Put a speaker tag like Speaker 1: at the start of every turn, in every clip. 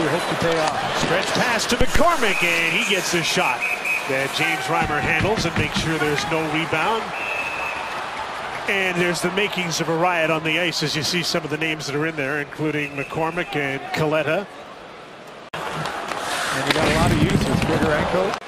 Speaker 1: We hope to pay off.
Speaker 2: Stretch pass to McCormick, and he gets the shot that James Reimer handles and makes sure there's no rebound. And there's the makings of a riot on the ice as you see some of the names that are in there, including McCormick and Kaleta.
Speaker 1: And you got a lot of youth with Grigorenko.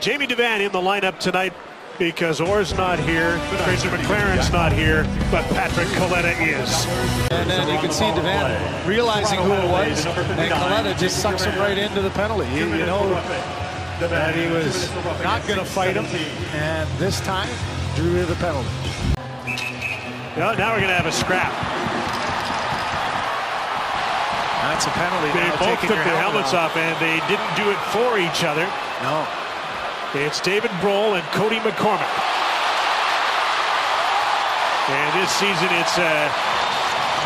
Speaker 2: Jamie Devane in the lineup tonight because Orr's not here, Fraser McLaren's not here, but Patrick Kaleta is.
Speaker 1: And then you can see Devane realizing who it was, and Kaleta just sucks him right into the penalty. You, you know that he was not going to fight him, and this time drew the penalty.
Speaker 2: Well, now we're going to have a scrap.
Speaker 1: That's a penalty.
Speaker 2: They
Speaker 1: now,
Speaker 2: both took their helmets off. and they didn't do it for each other.
Speaker 1: No.
Speaker 2: It's David Broll and Cody McCormick. And this season it's a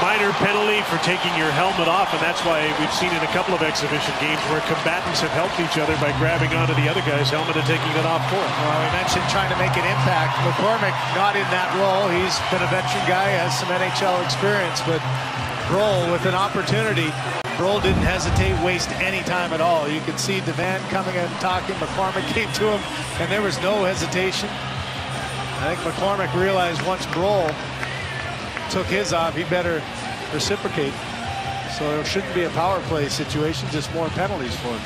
Speaker 2: minor penalty for taking your helmet off, and that's why we've seen in a couple of exhibition games where combatants have helped each other by grabbing onto the other guy's helmet and taking it off for him.
Speaker 1: Well, we mentioned trying to make an impact. McCormick not in that role. He's been a veteran guy, has some NHL experience, but Broll with an opportunity Broll didn't hesitate, waste any time at all. You could see Devane coming and talking. McCormick came to him, and there was no hesitation. I think McCormick realized once Broll took his off, he better reciprocate. So it shouldn't be a power play situation, just more penalties for him.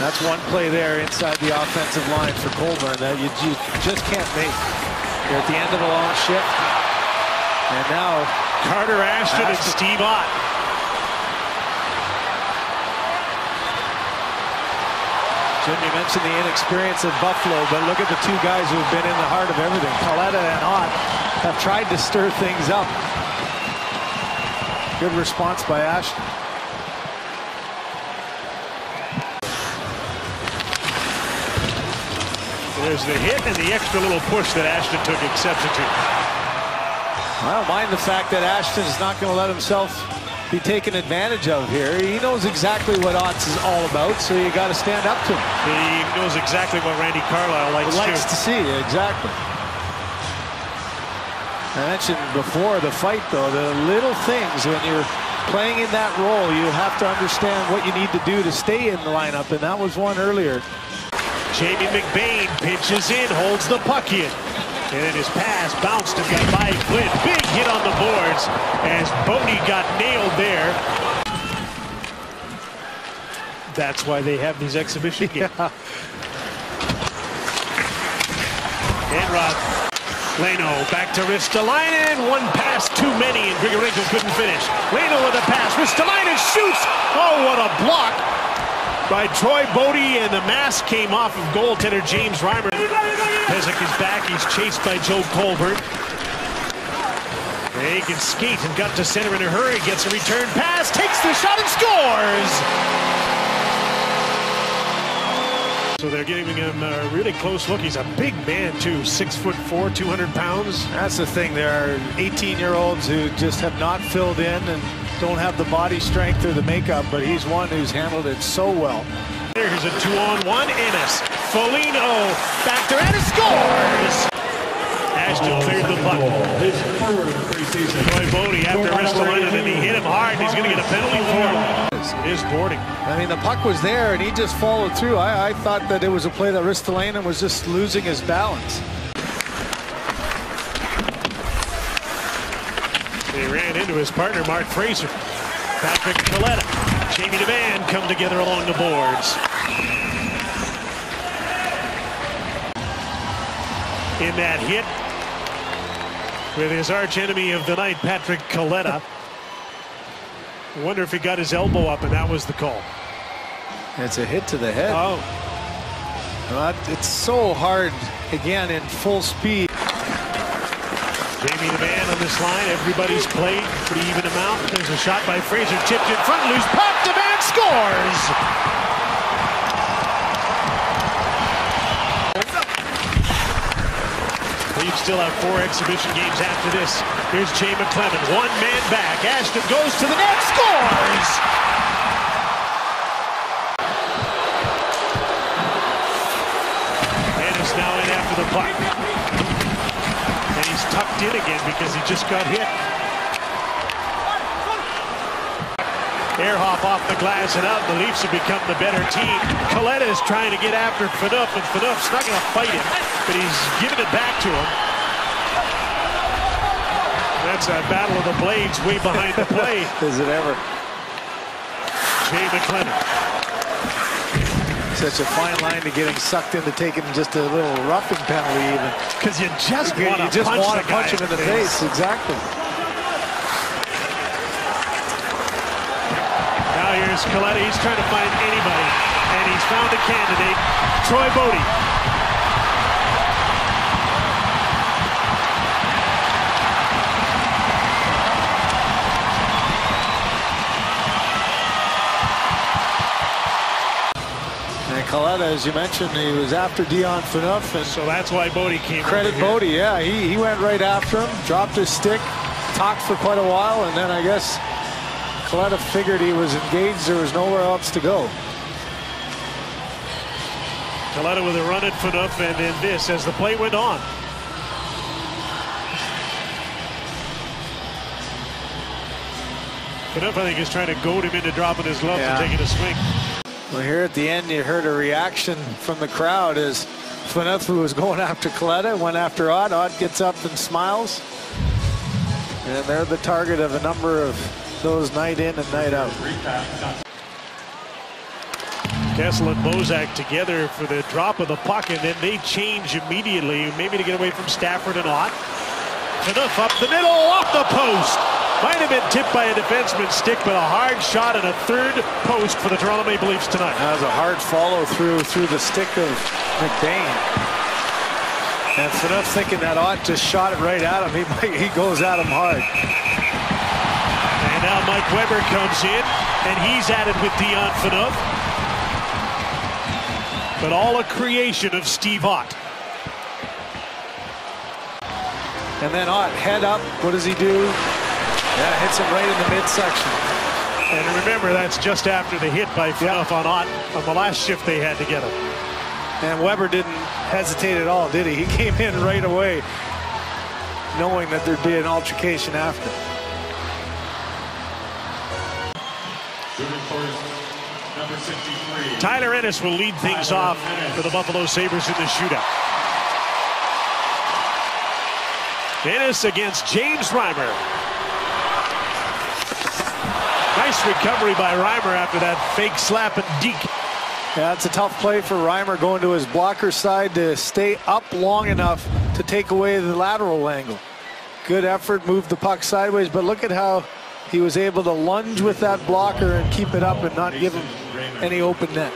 Speaker 1: That's one play there inside the offensive line for Colborne that you, just can't make. You're at the end of a long shift. And now
Speaker 2: Carter Ashton, Ashton. and Steve Ott.
Speaker 1: Jim, you mentioned the inexperience of Buffalo, but look at the two guys who have been in the heart of everything. Kaleta and Ott have tried to stir things up. Good response by Ashton.
Speaker 2: There's the hit and the extra little push that Ashton took exception to.
Speaker 1: I don't mind the fact that Ashton is not going to let himself be taken advantage of here. He knows exactly what Otts is all about, so you got to stand up to him.
Speaker 2: He knows exactly what Randy Carlyle likes,
Speaker 1: likes to see. Exactly. I mentioned before the fight, though, the little things when you're playing in that role, you have to understand what you need to do to stay in the lineup, and that was one earlier.
Speaker 2: Jamie McBain pitches in, holds the puck in. And then his pass bounced and got by Flynn. Big hit on the boards as Bodie got nailed there. That's why they have these exhibition games. Yeah. Enroth. Leino back to Ristolainen. One pass too many, and Grigorenko couldn't finish. Leino with a pass. Ristolainen shoots. Oh, what a block by Troy Bodie, and the mask came off of goaltender James Reimer. Pysyk is back. He's chased by Joe Colborne. They can skate and got to center in a hurry. Gets a return pass, takes the shot and scores! So they're giving him a really close look. He's a big man, too. Six foot four, 200 pounds.
Speaker 1: That's the thing. There are 18-year-olds who just have not filled in and don't have the body strength or the makeup, but he's one who's handled it so well.
Speaker 2: Here's a two-on-one. Ennis. Foligno. Back there. Ennis scores! Ashton cleared the puck. Troy Bodie after Ristolainen, and he hit him hard. He's going to get a penalty for his boarding.
Speaker 1: I mean, the puck was there, and he just followed through. I, I thought that it was a play that Ristolainen was just losing his balance.
Speaker 2: Into his partner, Mark Fraser. Patrick Kaleta, Jamie Devane come together along the boards. In that hit with his arch enemy of the night, Patrick Kaleta. Wonder if he got his elbow up and that was the call.
Speaker 1: It's a hit to the head.
Speaker 2: Oh.
Speaker 1: Well, it's so hard, again, in full speed.
Speaker 2: Jamie the man on this line. Everybody's played pretty even amount. There's a shot by Fraser, tipped in front, loose puck. Devane scores. We still have four exhibition games after this. Here's Jay McClement, one man back. Ashton goes to the net, scores. backed in again because he just got hit. Ehrhoff off the glass and out. The Leafs have become the better team. Kaleta is trying to get after Phaneuf, and Phaneuf's not going to fight him, but he's giving it back to him. That's a battle of the blades way behind the play.
Speaker 1: is it ever?
Speaker 2: Jay McLennan
Speaker 1: such a fine line to getting sucked into taking just a little roughing penalty even.
Speaker 2: Because you just want
Speaker 1: just
Speaker 2: punch,
Speaker 1: want to punch him in the face. Exactly.
Speaker 2: Now here's Kaleta. He's trying to find anybody. And he's found a candidate, Troy Bodie.
Speaker 1: And Kaleta, as you mentioned, he was after Dion Phaneuf. And
Speaker 2: So that's why Bodie came
Speaker 1: credit. Bodie, yeah. He, he went right after him, dropped his stick, talked for quite a while, and then I guess Kaleta figured he was engaged. There was nowhere else to go.
Speaker 2: Kaleta with a run at Phaneuf and then this as the play went on. Phaneuf, I think, is trying to goad him into dropping his gloves
Speaker 1: Yeah.
Speaker 2: and taking a swing.
Speaker 1: Well, here at the end, you heard a reaction from the crowd as who was going after Kaleta, went after Ott. Ott gets up and smiles. And they're the target of a number of those night in and night out.
Speaker 2: Kessel and Bozak together for the drop of the puck, and then they change immediately, maybe to get away from Stafford and Ott. Phaneuf up the middle, off the post. Might have been tipped by a defenseman's stick, but a hard shot at a third post for the Toronto Maple Leafs tonight.
Speaker 1: That was a hard follow through through the stick of McBain. And Phaneuf thinking that Ott just shot it right at him. He, might, he goes at him hard.
Speaker 2: And now Mike Weber comes in, and he's at it with Dion Phaneuf. But all a creation of Steve Ott.
Speaker 1: And then Ott, head up. What does he do? Yeah, hits him right in the midsection.
Speaker 2: And remember, that's just after the hit by Phaneuf on Ott on the last shift they had together.
Speaker 1: And Weber didn't hesitate at all, did he? He came in right away, knowing that there'd be an altercation after.
Speaker 2: Tyler Ennis will lead things off for the Buffalo Sabres in the shootout. Ennis against James Reimer. Nice recovery by Reimer after that fake slap and deke.
Speaker 1: Yeah, it's a tough play for Reimer going to his blocker side to stay up long enough to take away the lateral angle. Good effort, moved the puck sideways, but look at how he was able to lunge with that blocker and keep it up and not give him any open net.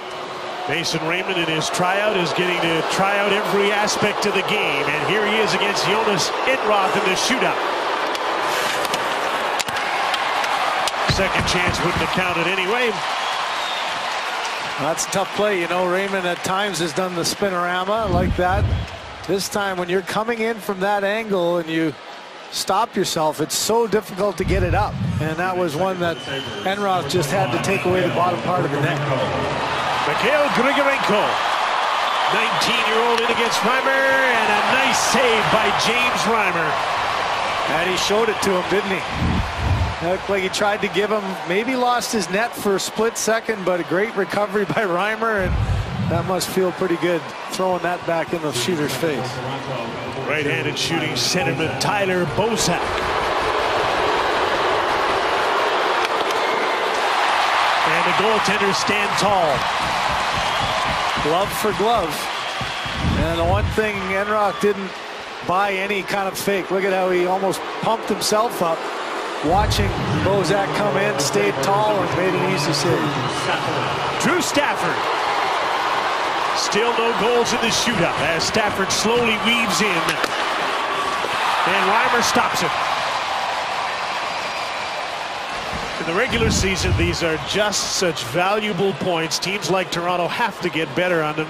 Speaker 2: Mason Raymond in his tryout is getting to try out every aspect of the game. And here he is against Jonas Enroth in the shootout. Second chance wouldn't have counted anyway.
Speaker 1: That's a tough play. You know, Raymond at times has done the spinorama like that. This time, when you're coming in from that angle and you stop yourself, it's so difficult to get it up. And that was one that Enroth just had to take away the bottom part of the net.
Speaker 2: Mikhail Grigorenko, 19-year-old in against Reimer, and a nice save by James Reimer.
Speaker 1: And he showed it to him, didn't he? Looked like he tried to give him, maybe lost his net for a split second, but a great recovery by Reimer, and that must feel pretty good, throwing that back in the shooter's face.
Speaker 2: Right-handed shooting centerman Tyler Bozak. And the goaltenders stand tall.
Speaker 1: glove for glove. And the one thing Enroth didn't buy any kind of fake. Look at how he almost pumped himself up. Watching Bozak come in, stayed tall, and made an easy save.
Speaker 2: Drew Stafford. Still no goals in the shootout as Stafford slowly weaves in. And Reimer stops it. In the regular season, these are just such valuable points. Teams like Toronto have to get better on them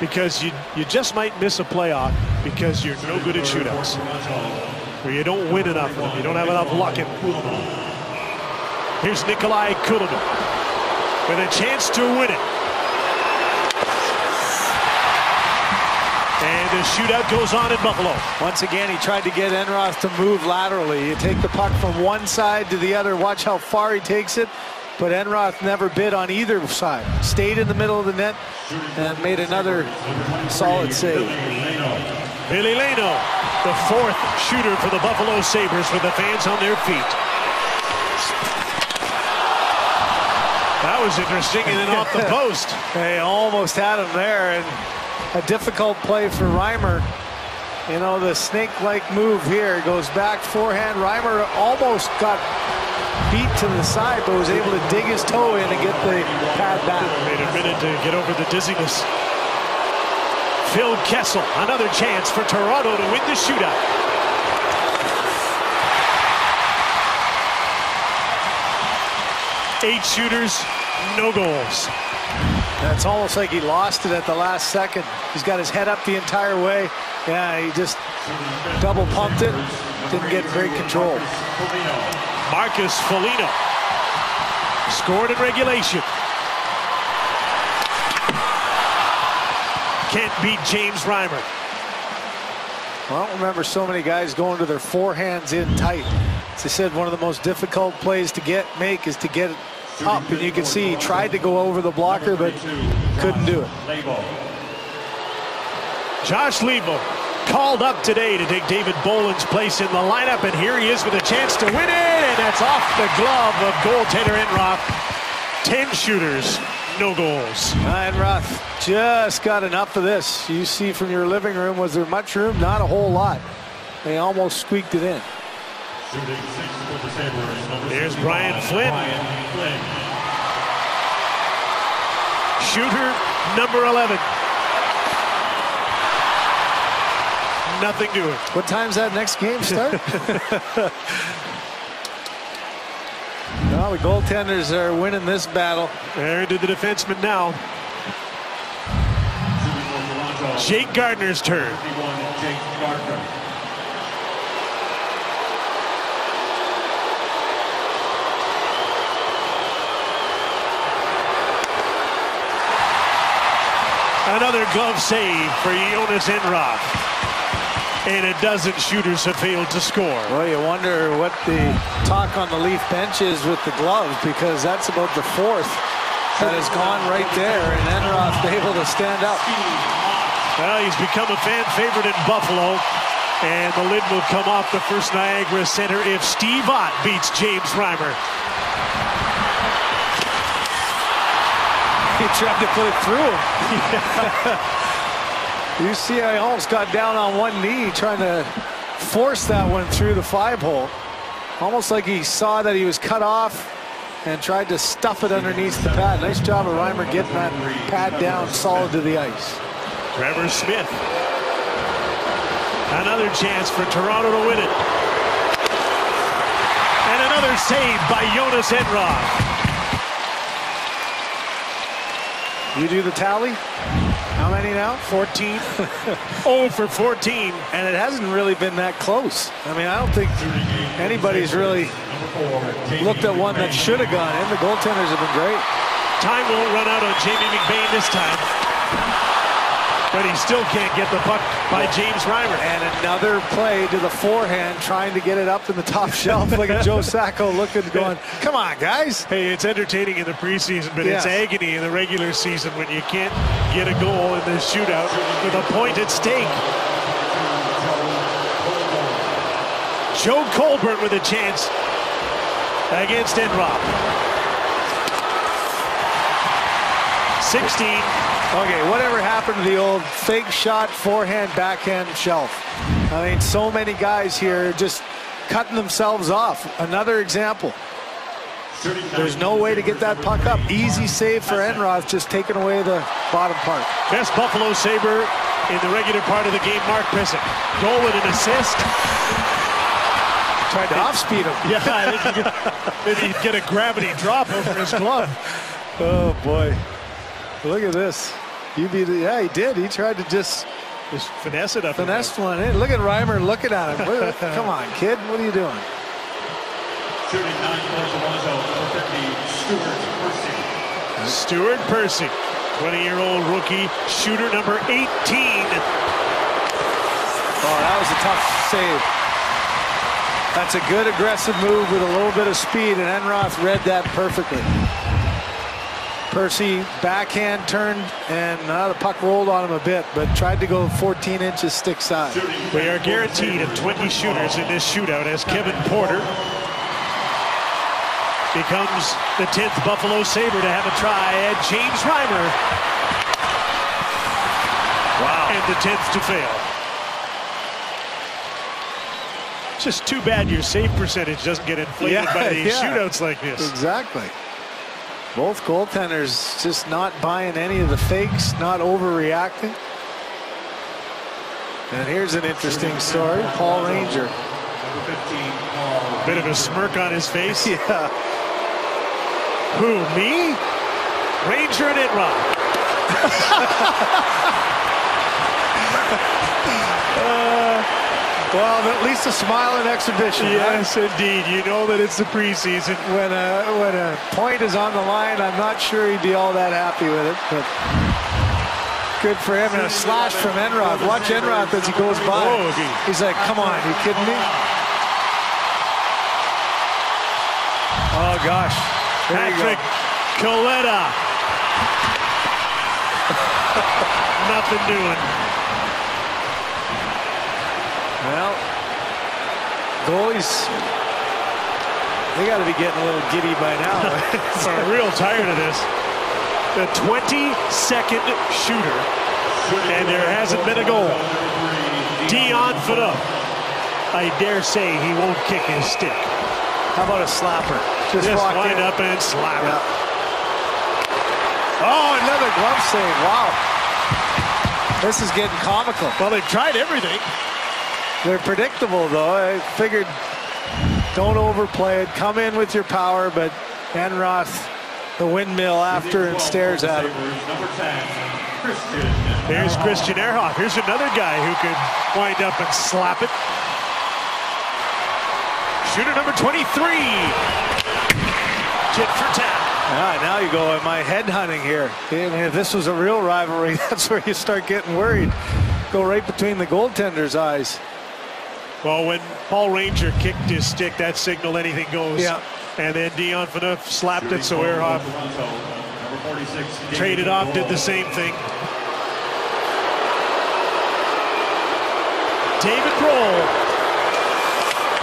Speaker 2: because you, you just might miss a playoff because you're no good at shootouts. Or you don't win enough of them. You don't have enough luck in them. Here's Nikolai Kulemin with a chance to win it. And the shootout goes on in Buffalo.
Speaker 1: Once again, he tried to get Enroth to move laterally. You take the puck from one side to the other. Watch how far he takes it. but Enroth never bid on either side. Stayed in the middle of the net and made another solid save.
Speaker 2: Ville Leino, the fourth shooter for the Buffalo Sabres with the fans on their feet. That was interesting, and then off the post.
Speaker 1: They almost had him there, and a difficult play for Reimer. You know, the snake-like move here goes back forehand. Reimer almost got beat to the side, but was able to dig his toe in and get the pad back.
Speaker 2: Made a minute to get over the dizziness. Phil Kessel, another chance for Toronto to win the shootout. Eight shooters, no goals.
Speaker 1: It's almost like he lost it at the last second. He's got his head up the entire way. Yeah, he just double pumped it. Didn't get great control.
Speaker 2: Marcus Foligno scored in regulation. Can't beat James Reimer.
Speaker 1: I don't remember so many guys going to their forehands in tight. As I said, one of the most difficult plays to get make is to get it up. And you can see he tried to go over the blocker, but couldn't do it.
Speaker 2: Josh Leivo called up today to take David Bolland's place in the lineup, and here he is with a chance to win it, and that's off the glove of goaltender Enroth. Ten shooters, no goals.
Speaker 1: Ryan Roth just got enough of this. You see from your living room, was there much room? Not a whole lot. They almost squeaked it in.
Speaker 2: There's Brian Flynn. Shooter number 11. Nothing doing.
Speaker 1: What time's that next game start? well, the goaltenders are winning this battle.
Speaker 2: There to the defenseman now. Jake Gardiner's turn. Another glove save for Jonas Enroth. And a dozen shooters have failed to score.
Speaker 1: Well, you wonder what the talk on the Leaf bench is with the gloves because that's about the fourth that has gone right there, and Enroth able to stand up.
Speaker 2: Well, he's become a fan favorite in Buffalo, and the lid will come off the first Niagara Center if Steve Ott beats James Reimer.
Speaker 1: He tried to put it through him. you see, I almost got down on one knee trying to force that one through the five hole. Almost like he saw that he was cut off and tried to stuff it underneath the pad. Nice job of Reimer getting that pad down solid to the ice.
Speaker 2: Trevor Smith. Another chance for Toronto to win it. And another save by Jonas Enroth.
Speaker 1: You do the tally? How many now?
Speaker 2: 14. oh for 14.
Speaker 1: And it hasn't really been that close. I mean, I don't think anybody's really looked at one that should have gone in. The goaltenders have been great.
Speaker 2: Time won't run out on Jamie McBain this time but he still can't get the puck by James Reimer.
Speaker 1: And another play to the forehand, trying to get it up in the top shelf. Look at Joe Sacco looking, going, come on, guys.
Speaker 2: Hey, it's entertaining in the preseason, but it's agony in the regular season when you can't get a goal in this shootout with a point at stake. Joe Colborne with a chance against Enroth. 16
Speaker 1: Okay, whatever happened to the old fake shot, forehand, backhand shelf? I mean, so many guys here just cutting themselves off. Another example. There's no way to get that puck up. Easy save for Enroth, just taking away the bottom part.
Speaker 2: Best Buffalo Sabre in the regular part of the game, Mark Pysyk. Goal and an assist.
Speaker 1: Tried to off-speed him.
Speaker 2: Yeah, maybe he'd get a gravity drop over his glove.
Speaker 1: Oh, boy. Look at this. You beat it. Yeah, he did. He tried to just
Speaker 2: just finesse it up.
Speaker 1: Finesse one in. Look at Reimer looking at him. Come on, kid. What are you doing?
Speaker 2: Shooting nine Stuart Percy. Stuart Percy, 20-year-old rookie, shooter number 18.
Speaker 1: Oh, that was a tough save. That's a good aggressive move with a little bit of speed, and Enroth read that perfectly. Percy backhand turned, and uh, the puck rolled on him a bit, but tried to go 14 inches stick side.
Speaker 2: We are guaranteed of 20 shooters in this shootout as Kevin Porter becomes the 10th Buffalo Sabre to have a try at James Reimer. Wow. And the 10th to fail. Just too bad your save percentage doesn't get inflated yeah, by these yeah. shootouts like this.
Speaker 1: Exactly. Both goaltenders just not buying any of the fakes, not overreacting. And here's an interesting story. Paul Ranger.
Speaker 2: Bit of a smirk on his face.
Speaker 1: Yeah.
Speaker 2: Who, me? Ranger and Itrock.
Speaker 1: uh, well, at least a smile in exhibition.
Speaker 2: Yes, right? indeed. You know that it's the preseason.
Speaker 1: When a, when a point is on the line, I'm not sure he'd be all that happy with it. But good for him. And a slash from Enroth. Watch Enroth as he goes by. Oh, He's like, come on, you kidding me? Oh, gosh.
Speaker 2: Patrick Kaleta, Nothing doing.
Speaker 1: Well, goalies, they got to be getting a little giddy by now.
Speaker 2: I'm real tired of this. The 22nd shooter, and there hasn't been a goal. Dion Phaneuf. I dare say he won't kick his stick.
Speaker 1: How about a slapper?
Speaker 2: Just, Just wind in. up and slap yeah. it.
Speaker 1: Oh, another glove save. Wow. This is getting comical.
Speaker 2: Well, they've tried everything.
Speaker 1: They're predictable, though. I figured don't overplay it. Come in with your power, but Enroth, the windmill after and stares at him.
Speaker 2: Here's Christian Ehrhoff. Here's another guy who could wind up and slap it. Shooter number 23 tit for tat.
Speaker 1: Ah, now you go, am I headhunting here? if this was a real rivalry, that's where you start getting worried. Go right between the goaltender's eyes.
Speaker 2: Well, when Paul Ranger kicked his stick, that signaled anything goes.
Speaker 1: Yeah.
Speaker 2: And then Dion Phaneuf slapped it, so Ehrhoff traded off, did the same thing. David Broll.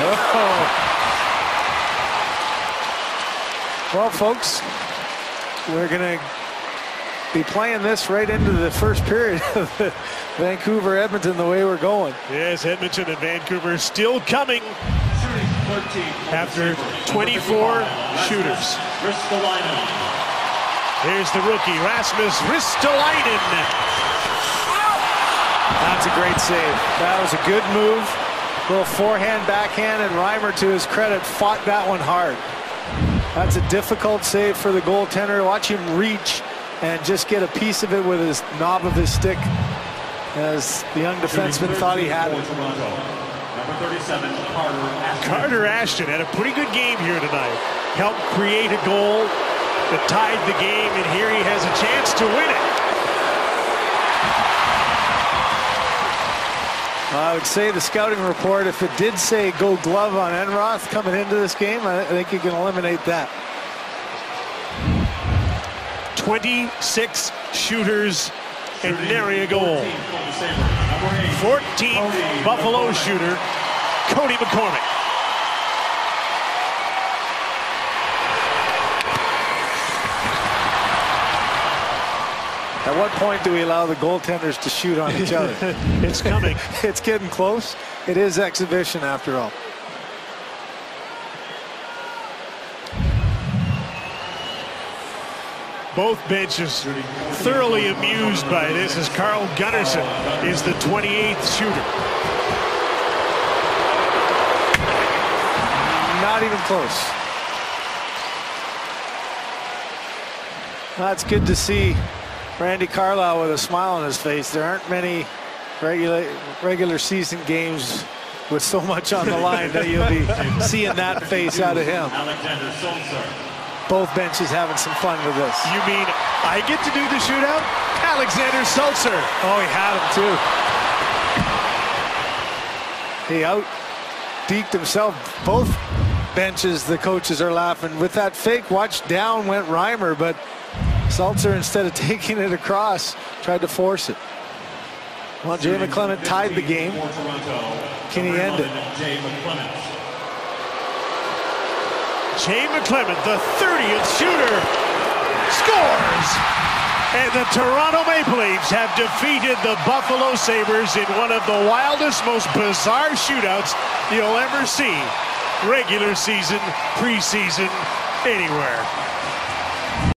Speaker 1: Oh. Well, folks, we're going to be playing this right into the first period of Vancouver Edmonton the way we're going.
Speaker 2: Yes, Edmonton and Vancouver still coming after 24 shooters. Here's the rookie, Rasmus Ristolainen.
Speaker 1: That's a great save. That was a good move. Little forehand, backhand, and Reimer, to his credit, fought that one hard. That's a difficult save for the goaltender. Watch him reach and just get a piece of it with his knob of his stick as the young defenseman thought he had it.
Speaker 2: Number 37, Carter Ashton had a pretty good game here tonight. Helped create a goal that tied the game, and here he has a chance to win it.
Speaker 1: I would say the scouting report, if it did say go glove on Enroth coming into this game, I think you can eliminate that.
Speaker 2: 26 shooters and nary a goal. 14th Buffalo shooter, Cody McCormick.
Speaker 1: At what point do we allow the goaltenders to shoot on each other?
Speaker 2: it's coming.
Speaker 1: it's getting close. It is exhibition after all.
Speaker 2: Both benches thoroughly amused by this as Carl Gunnarsson is the 28th shooter.
Speaker 1: Not even close. That's good to see Randy Carlyle with a smile on his face. There aren't many regular regular season games with so much on the line that you'll be seeing that face out of him. Both benches having some fun with this.
Speaker 2: You mean I get to do the shootout? Alexander Sulzer.
Speaker 1: Oh, he had him too. He out Deke himself, both benches, the coaches are laughing. With that fake watch down went Reimer, but Sulzer, instead of taking it across, tried to force it. Well, Jay McClement tied the game. Can he end it?
Speaker 2: Jay McClement, the 30th shooter, scores! And the Toronto Maple Leafs have defeated the Buffalo Sabres in one of the wildest, most bizarre shootouts you'll ever see. Regular season, preseason, anywhere.